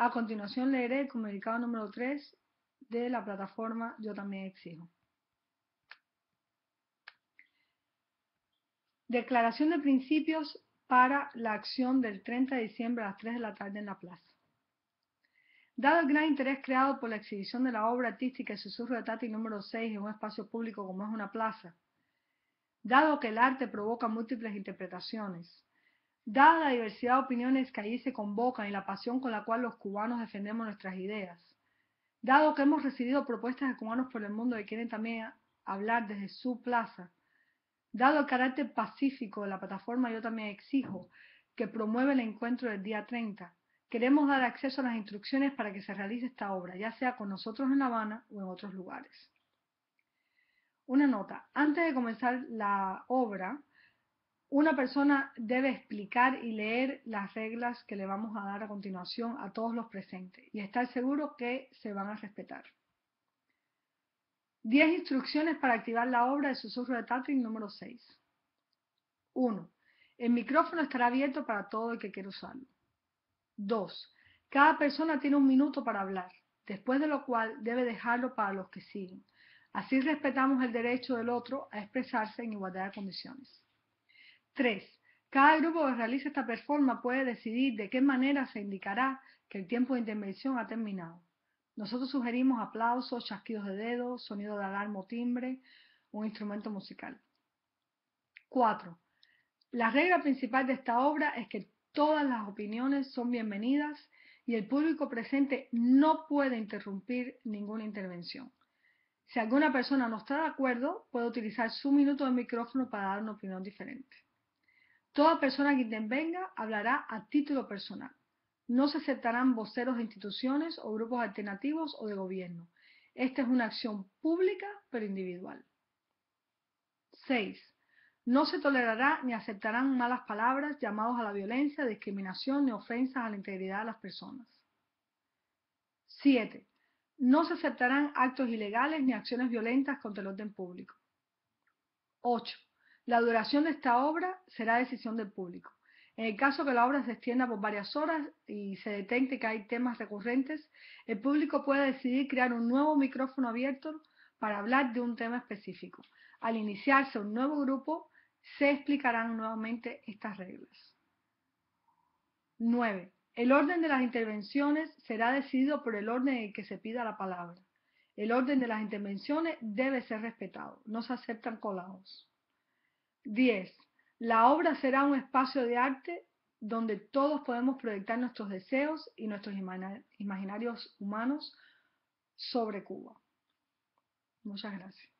A continuación leeré el comunicado número 3 de la plataforma Yo también exijo. Declaración de principios para la acción del 30 de diciembre a las 3 de la tarde en la plaza. Dado el gran interés creado por la exhibición de la obra artística El susurro de Tati número 6 en un espacio público como es una plaza, dado que el arte provoca múltiples interpretaciones, dada la diversidad de opiniones que allí se convocan y la pasión con la cual los cubanos defendemos nuestras ideas, dado que hemos recibido propuestas de cubanos por el mundo que quieren también hablar desde su plaza, dado el carácter pacífico de la plataforma Yo también exijo, que promueve el encuentro del día 30, Queremos dar acceso a las instrucciones para que se realice esta obra, ya sea con nosotros en La Habana o en otros lugares. Una nota, antes de comenzar la obra, una persona debe explicar y leer las reglas que le vamos a dar a continuación a todos los presentes y estar seguro que se van a respetar. 10 instrucciones para activar la obra de Susurro de Tatrin número 6. 1. El micrófono estará abierto para todo el que quiera usarlo. 2. Cada persona tiene un minuto para hablar, después de lo cual debe dejarlo para los que siguen. Así respetamos el derecho del otro a expresarse en igualdad de condiciones. 3. Cada grupo que realice esta performance puede decidir de qué manera se indicará que el tiempo de intervención ha terminado. Nosotros sugerimos aplausos, chasquidos de dedos, sonido de alarma o timbre, un instrumento musical. 4. La regla principal de esta obra es que Todas las opiniones son bienvenidas y el público presente no puede interrumpir ninguna intervención. Si alguna persona no está de acuerdo, puede utilizar su minuto de micrófono para dar una opinión diferente. Toda persona que intervenga hablará a título personal. No se aceptarán voceros de instituciones o grupos alternativos o de gobierno. Esta es una acción pública pero individual. 6. No se tolerará ni aceptarán malas palabras, llamados a la violencia, discriminación ni ofensas a la integridad de las personas. 7. No se aceptarán actos ilegales ni acciones violentas contra el orden público. 8. La duración de esta obra será decisión del público. En el caso que la obra se extienda por varias horas y se detecte que hay temas recurrentes, el público puede decidir crear un nuevo micrófono abierto para hablar de un tema específico. Al iniciarse un nuevo grupo, se explicarán nuevamente estas reglas. 9. El orden de las intervenciones será decidido por el orden en el que se pida la palabra. El orden de las intervenciones debe ser respetado. No se aceptan colados. 10. La obra será un espacio de arte donde todos podemos proyectar nuestros deseos y nuestros imaginarios humanos sobre Cuba. Muchas gracias.